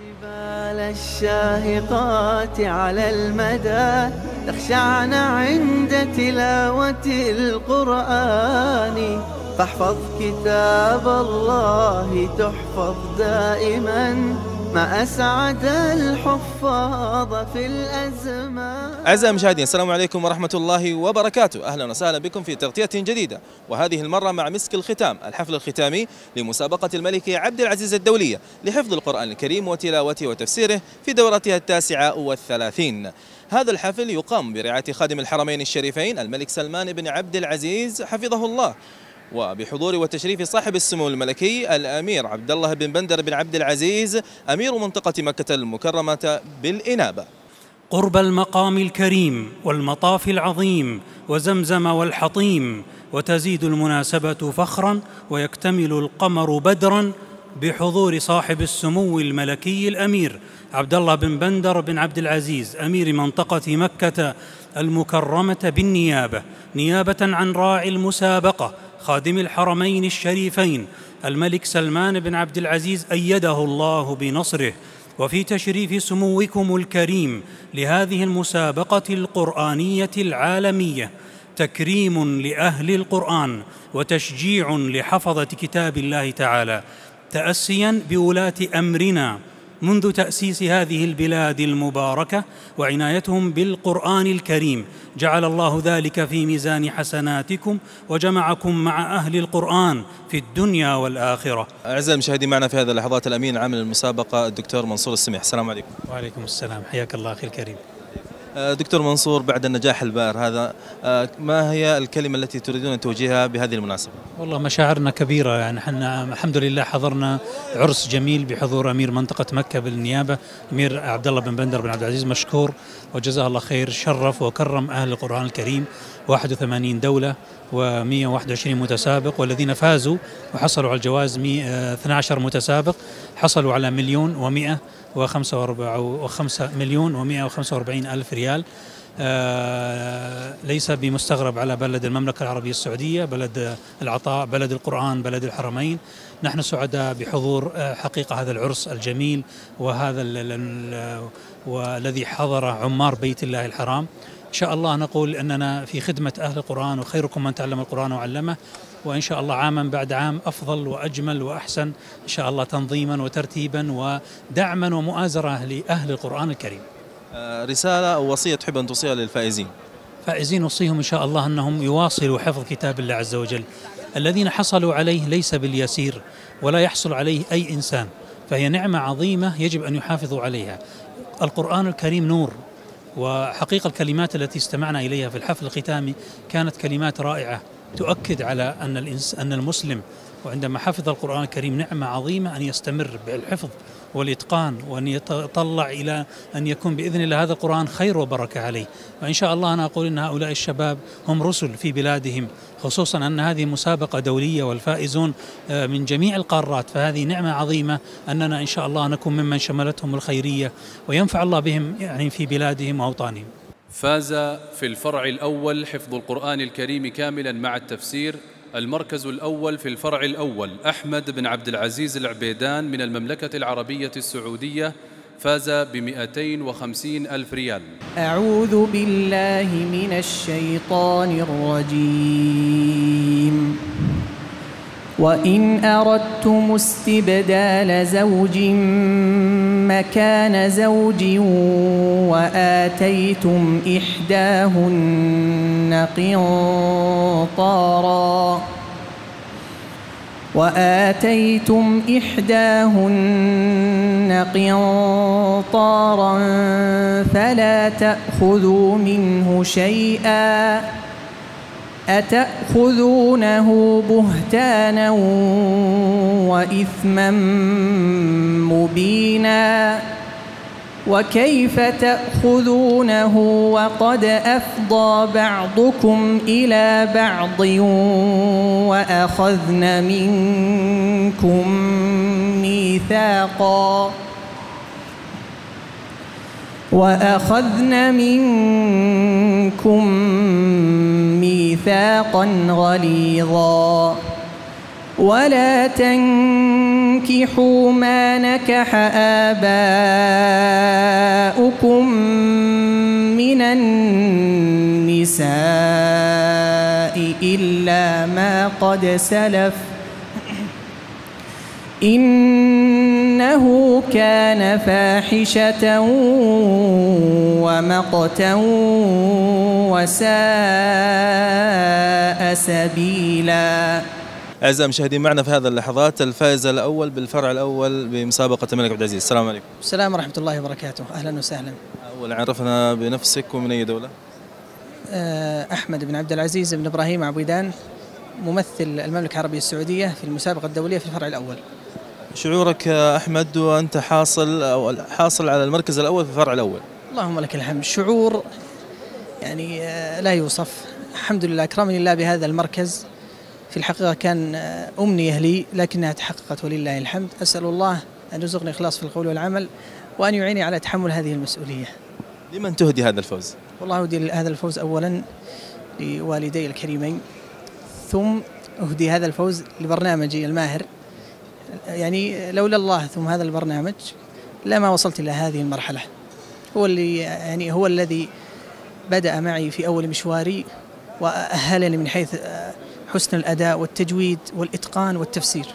جبال الشاهقات على المدى تخشعن عند تلاوة القرآن. فاحفظ كتاب الله تحفظ دائما. ما أسعد الحفاظ في الأزمان. أعزائي المشاهدين السلام عليكم ورحمة الله وبركاته. أهلا وسهلا بكم في تغطية جديدة وهذه المرة مع مسك الختام الحفل الختامي لمسابقة الملك عبد العزيز الدولية لحفظ القرآن الكريم وتلاوته وتفسيره في دورتها التاسعة والثلاثين. هذا الحفل يقام برعاية خادم الحرمين الشريفين الملك سلمان بن عبد العزيز حفظه الله. وبحضور وتشريف صاحب السمو الملكي الأمير عبد الله بن بندر بن عبد العزيز أمير منطقة مكة المكرمة بالإنابة. قرب المقام الكريم والمطاف العظيم وزمزم والحطيم وتزيد المناسبة فخرا ويكتمل القمر بدرا بحضور صاحب السمو الملكي الأمير عبد الله بن بندر بن عبد العزيز أمير منطقة مكة المكرمة بالنيابة نيابة عن راعي المسابقة خادم الحرمين الشريفين الملك سلمان بن عبد العزيز أيده الله بنصره. وفي تشريف سموكم الكريم لهذه المسابقة القرآنية العالمية تكريم لأهل القرآن وتشجيع لحفظة كتاب الله تعالى تأسيا بولاة أمرنا منذ تأسيس هذه البلاد المباركة وعنايتهم بالقرآن الكريم. جعل الله ذلك في ميزان حسناتكم وجمعكم مع أهل القرآن في الدنيا والآخرة. أعزائي المشاهدين معنا في هذه اللحظات الأمين عامل المسابقة الدكتور منصور السميح. السلام عليكم. وعليكم السلام. حياك الله أخي الكريم. دكتور منصور بعد النجاح البار هذا آه، ما هي الكلمة التي تريدون أن توجهها بهذه المناسبة؟ والله مشاعرنا كبيرة يعني إحنا الحمد لله حضرنا عرس جميل بحضور أمير منطقة مكة بالنيابة أمير عبد الله بن بندر بن عبد العزيز مشكور وجزاه الله خير شرف وكرم أهل القرآن الكريم 81 دولة و121 متسابق والذين فازوا وحصلوا على الجوائز 12 متسابق حصلوا على مليون و100 وخمسة مليون ومئة وخمسة وأربعين ألف ريال. آه ليس بمستغرب على بلد المملكة العربية السعودية بلد العطاء بلد القرآن بلد الحرمين. نحن سعداء بحضور آه حقيقة هذا العرس الجميل وهذا والذي حضر عمار بيت الله الحرام. إن شاء الله نقول أننا في خدمة أهل القرآن وخيركم من تعلم القرآن وعلمه وإن شاء الله عاما بعد عام أفضل وأجمل وأحسن إن شاء الله تنظيما وترتيبا ودعما ومؤازرة لأهل القرآن الكريم. آه، رسالة أو وصية تحب أن توصيها للفائزين؟ فائزين نوصيهم إن شاء الله أنهم يواصلوا حفظ كتاب الله عز وجل. الذين حصلوا عليه ليس باليسير ولا يحصل عليه أي إنسان فهي نعمة عظيمة يجب أن يحافظوا عليها. القرآن الكريم نور. وحقيقة الكلمات التي استمعنا إليها في الحفل الختامي كانت كلمات رائعة تؤكد على أن أن المسلم وعندما حفظ القرآن الكريم نعمة عظيمة أن يستمر بالحفظ والإتقان وأن يتطلع إلى أن يكون بإذن الله هذا القرآن خير وبركة عليه. وإن شاء الله أنا أقول أن هؤلاء الشباب هم رسل في بلادهم خصوصا أن هذه مسابقة دولية والفائزون آه، من جميع القارات. فهذه نعمة عظيمة أننا إن شاء الله نكون ممن شملتهم الخيرية وينفع الله بهم يعني في بلادهم وأوطانهم. فاز في الفرع الأول حفظ القرآن الكريم كاملا مع التفسير المركز الأول في الفرع الأول أحمد بن عبد العزيز العبيدان من المملكة العربية السعودية فاز بمئتين وخمسين ألف ريال. أعوذ بالله من الشيطان الرجيم. وإن أردتم استبدال زوج مكان زوج وآتيتم إحداهن قنطارا وآتيتم إحداهن قنطارا فلا تأخذوا منه شيئا أتأخذونه بهتانا وإثما مبينا وكيف تأخذونه وقد أفضى بعضكم إلى بعض وأخذن منكم ميثاقاً وأخذن منكم ميثاقا غليظا. ولا تنكحوا ما نكح آباؤكم من النساء إلا ما قد سلف. إنه كان فاحشة ومقتا وساء سبيلا. أعزائي المشاهدين معنا في هذه اللحظات الفائز الأول بالفرع الأول بمسابقة الملك عبد العزيز. السلام عليكم. السلام ورحمة الله وبركاته. أهلا وسهلا. أولا عرفنا بنفسك ومن أي دولة؟ آه، أحمد بن عبد العزيز بن إبراهيم عبيدان ممثل المملكة العربية السعودية في المسابقة الدولية في الفرع الأول. شعورك يا أحمد وأنت حاصل أو حاصل على المركز الأول في الفرع الأول. اللهم لك الحمد. شعور يعني آه، لا يوصف. الحمد لله أكرمني الله بهذا المركز. في الحقيقة كان آه، أمنية لي لكنها تحققت ولله الحمد. أسأل الله أن يرزقني إخلاص في القول والعمل وأن يعيني على تحمل هذه المسؤولية. لمن تهدي هذا الفوز؟ والله أهدي هذا الفوز أولا لوالدي الكريمين ثم أهدي هذا الفوز لبرنامجي الماهر. يعني لولا الله ثم هذا البرنامج لما وصلت إلى هذه المرحلة هو اللي يعني هو الذي بدأ معي في أول مشواري وأهلني من حيث حسن الأداء والتجويد والإتقان والتفسير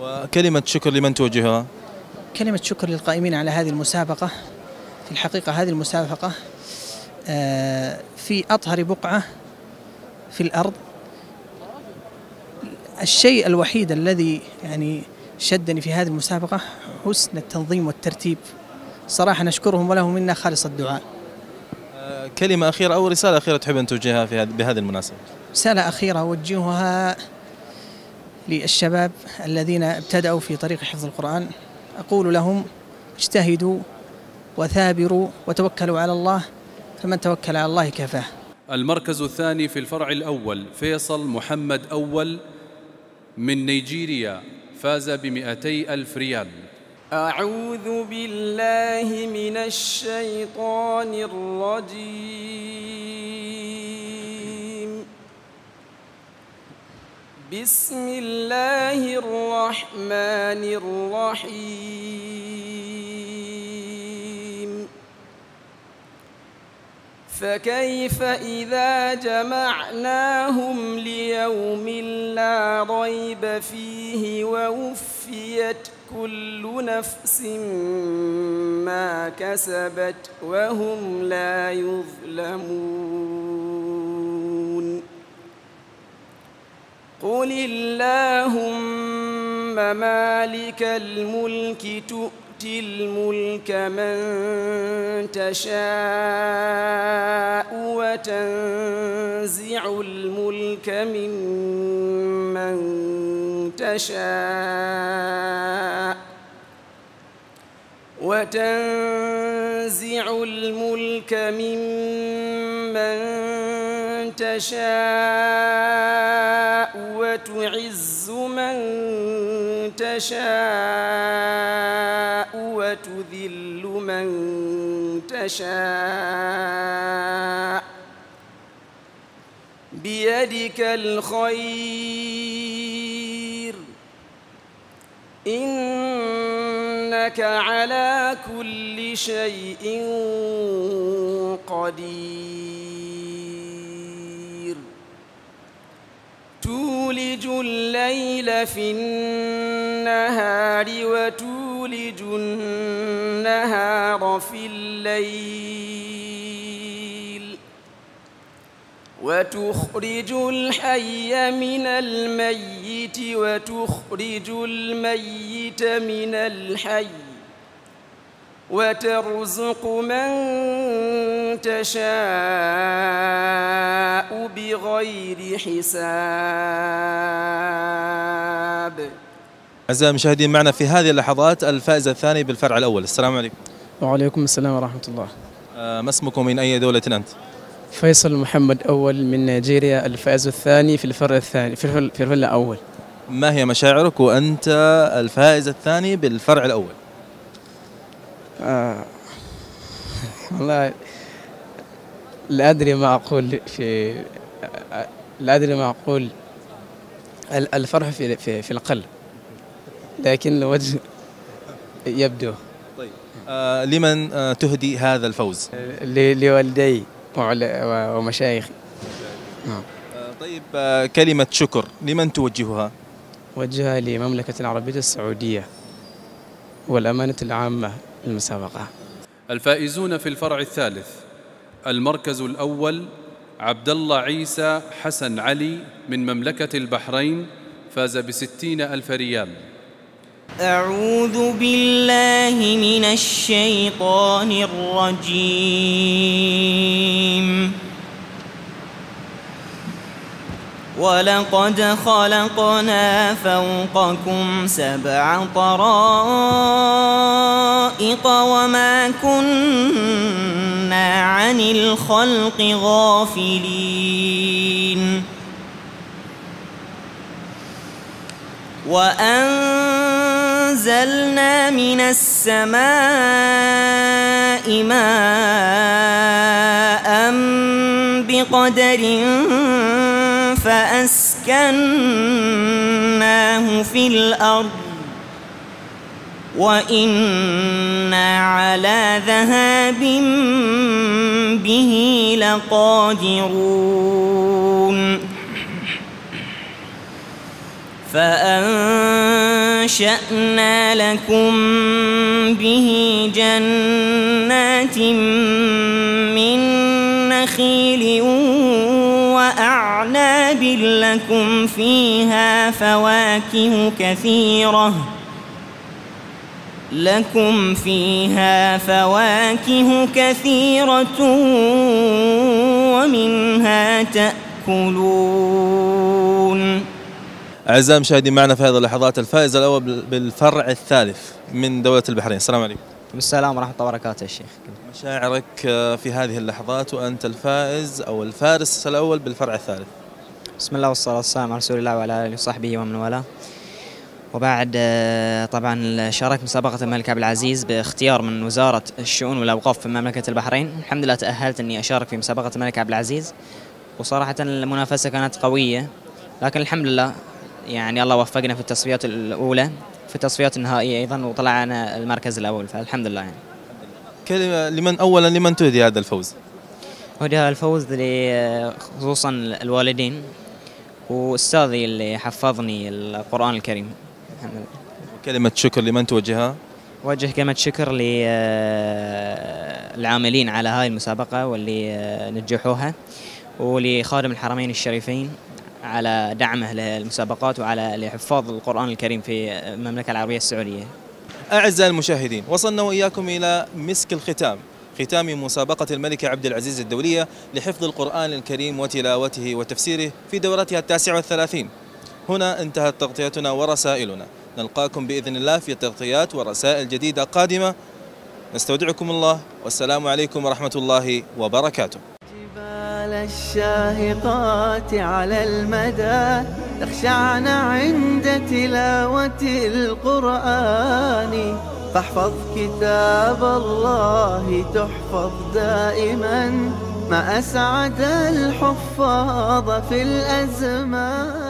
وكلمة شكر لمن توجهها؟ كلمة شكر للقائمين على هذه المسابقة في الحقيقة هذه المسابقة آه، في أطهر بقعة في الأرض الشيء الوحيد الذي يعني شدني في هذه المسابقة حسن التنظيم والترتيب. صراحة نشكرهم ولهم منا خالص الدعاء. آه، كلمة أخيرة أو رسالة أخيرة تحب أن توجهها في هذه- بهذه المناسبة؟ رسالة أخيرة أوجهها للشباب الذين ابتدأوا في طريق حفظ القرآن. أقول لهم اجتهدوا وثابروا وتوكلوا على الله فمن توكل على الله كفاه. المركز الثاني في الفرع الأول فيصل محمد أول من نيجيريا فاز بمئتي ألف ريال. أعوذ بالله من الشيطان الرجيم. بسم الله الرحمن الرحيم. فكيف إذا جمعناهم ليوم لا ريب فيه ووفيت كل نفس ما كسبت وهم لا يظلمون. قل اللهم مالك الملك تؤتي الملك من تشاء وتنزع الملك ممن تشاء وتنزع الملك ممن تشاء وتعز من تشاء من تشاء بيدك الخير. إنك على كل شيء قدير. تولج الليل في النهار وتولج النهار في الليل وتخرج الحي من الميت وتخرج الميت من الحي وترزق من تشاء بغير حساب. أعزائي المشاهدين معنا في هذه اللحظات الفائز الثاني بالفرع الأول السلام عليكم وعليكم السلام ورحمة الله آه، ما اسمكم من أي دولة أنت؟ فيصل محمد أول من نيجيريا الفائز الثاني في الفرع الثاني في الفرع, في الفرع الأول ما هي مشاعرك وأنت الفائز الثاني بالفرع الأول؟ آه. والله لا أدري ما أقول في آه، لا أدري ما أقول ال- الفرح في في, في القلب لكن الوجه يبدو. طيب. آه لمن آه تهدي هذا الفوز؟ لوالدي ومشايخي. نعم. آه طيب آه كلمة شكر لمن توجهها؟ وجهها لمملكة العربية السعودية والأمانة العامة للمسابقة. الفائزون في الفرع الثالث المركز الأول عبد الله عيسى حسن علي من مملكة البحرين فاز بستين ألف ريال. أعوذ بالله من الشيطان الرجيم. ولقد خلقنا فوقكم سبع طرائق وما كنا عن الخلق غافلين. وأنزلنا من السماء ماء بقدر فأسكناه في الأرض وإنا على ذهاب به لقادرون فأنشأنا لكم به جنات من نخيل وأعناب لكم فيها فواكه كثيرة لكم فيها فواكه كثيرة ومنها تأكلون أعزائي المشاهدين معنا في هذه اللحظات الفائز الأول بال- بالفرع الثالث من دولة البحرين. السلام عليكم. السلام ورحمة الله وبركاته يا شيخ. مشاعرك آه، في هذه اللحظات وأنت الفائز أو الفارس الأول بالفرع الثالث. بسم الله والصلاة والسلام على رسول الله وعلى آله وصحبه ومن والاه. وبعد آه، طبعا شاركت مسابقة الملك عبد العزيز باختيار من وزارة الشؤون والأوقاف في مملكة البحرين. الحمد لله تأهلت أني أشارك في مسابقة الملك عبد العزيز. وصراحة المنافسة كانت قوية لكن الحمد لله يعني الله وفقنا في التصفيات الأولى في التصفيات النهائية أيضا وطلعنا المركز الأول فالحمد لله يعني. كلمة لمن أولا لمن تهدي هذا الفوز؟ وجه الفوز لي خصوصا الوالدين واستاذي اللي حفظني القرآن الكريم الحمد لله. كلمة شكر لمن توجهها؟ وجه كلمة شكر للعاملين على هاي المسابقة واللي نجحوها ولخادم الحرمين الشريفين على دعمه للمسابقات وعلى لحفاظ القرآن الكريم في المملكة العربية السعودية. أعزائي المشاهدين وصلنا وإياكم إلى مسك الختام ختام مسابقة الملك عبد العزيز الدولية لحفظ القرآن الكريم وتلاوته وتفسيره في دورتها التاسعة والثلاثين. هنا انتهت تغطيتنا ورسائلنا. نلقاكم بإذن الله في تغطيات ورسائل جديدة قادمة. نستودعكم الله والسلام عليكم ورحمة الله وبركاته. الشاهقات على المدى تخشعن عند تلاوة القرآن. فاحفظ كتاب الله تحفظ دائما. ما أسعد الحفاظ في الأزمان.